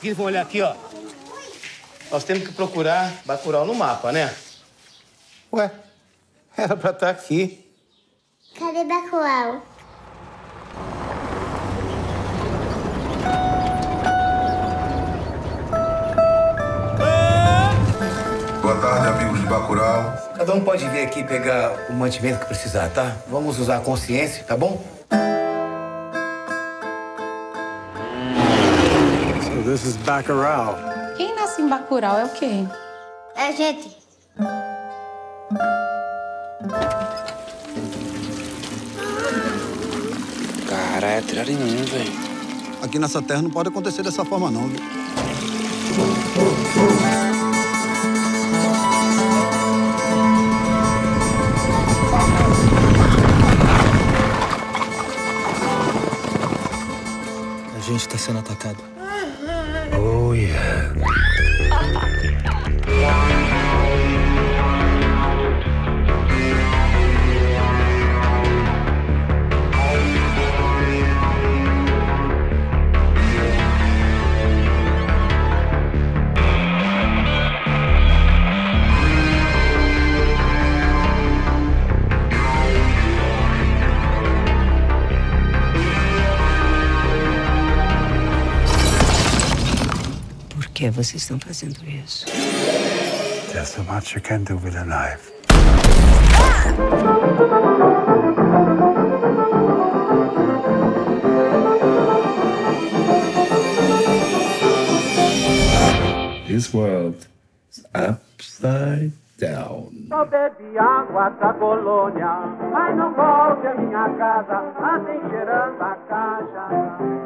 Aqui, vamos olhar aqui, ó. Nós temos que procurar Bacurau no mapa, né? Ué, era pra estar aqui. Cadê Bacurau? Boa tarde, amigos de Bacurau. Cada um pode vir aqui pegar o mantimento que precisar, tá? Vamos usar a consciência, tá bom? This is Bacurau. Quem nasce em Bacurau é o quê? É gente. Caralho, atiraram em mim, velho. Aqui nessa terra não pode acontecer dessa forma, não. viu? A gente tá sendo atacado. Oh, yeah. Que vocês estão fazendo isso? There's so much you can do with a knife. This world is upside down. Só bebe água da colônia, mas não volte à minha casa, assim cheirando a caixa.